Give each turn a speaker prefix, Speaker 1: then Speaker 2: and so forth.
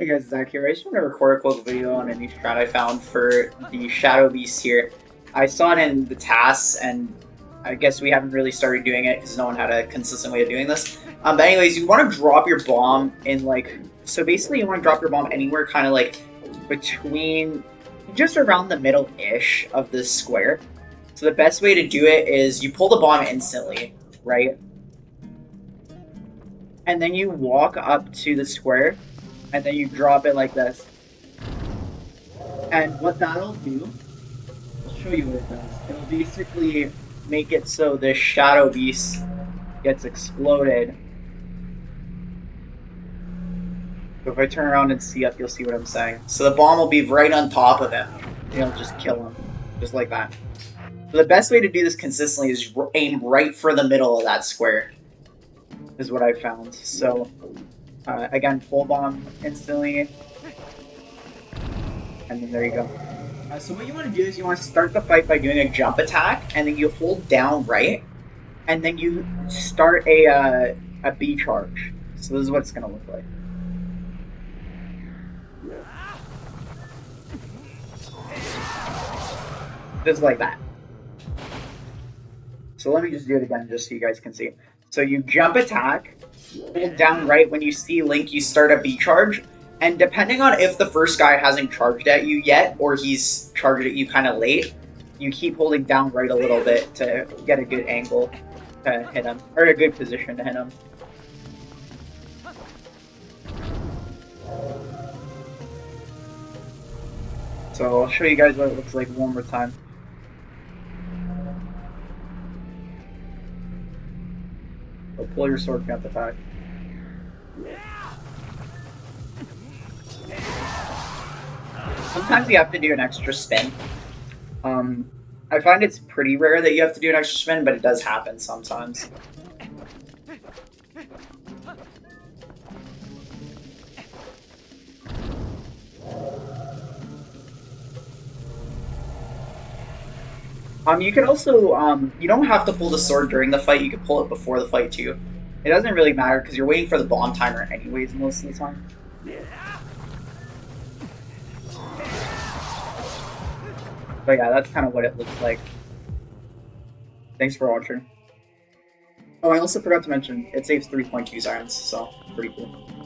Speaker 1: Hey guys, Zach here. I just want to record a quick video on a new strat I found for the Shadow Beast here. I saw it in the tasks, and I guess we haven't really started doing it because no one had a consistent way of doing this. Um, but anyways, you want to drop your bomb in like, so basically you want to drop your bomb anywhere kind of like between, just around the middle-ish of this square. So the best way to do it is you pull the bomb instantly, right? And then you walk up to the square and then you drop it like this. And what that'll do, I'll show you what it does. It'll basically make it so this shadow beast gets exploded. So if I turn around and see up, you'll see what I'm saying. So the bomb will be right on top of him. It'll just kill him, just like that. The best way to do this consistently is aim right for the middle of that square. Is what I found. So uh, again, full bomb instantly. And then there you go. Uh, so what you want to do is you want to start the fight by doing a jump attack, and then you hold down right, and then you start a uh, a B charge. So this is what it's gonna look like. Just like that. So let me just do it again, just so you guys can see. So you jump attack, hold down right when you see Link, you start a B charge. And depending on if the first guy hasn't charged at you yet, or he's charged at you kind of late, you keep holding down right a little bit to get a good angle to hit him, or a good position to hit him. So I'll show you guys what it looks like one more time. So pull your sword jump attack. Sometimes you have to do an extra spin. Um, I find it's pretty rare that you have to do an extra spin, but it does happen sometimes. Um, you can also, um, you don't have to pull the sword during the fight, you can pull it before the fight too. It doesn't really matter because you're waiting for the bomb timer anyways most of the time. But yeah, that's kind of what it looks like. Thanks for watching. Oh, I also forgot to mention, it saves 3.2 sirens, so pretty cool.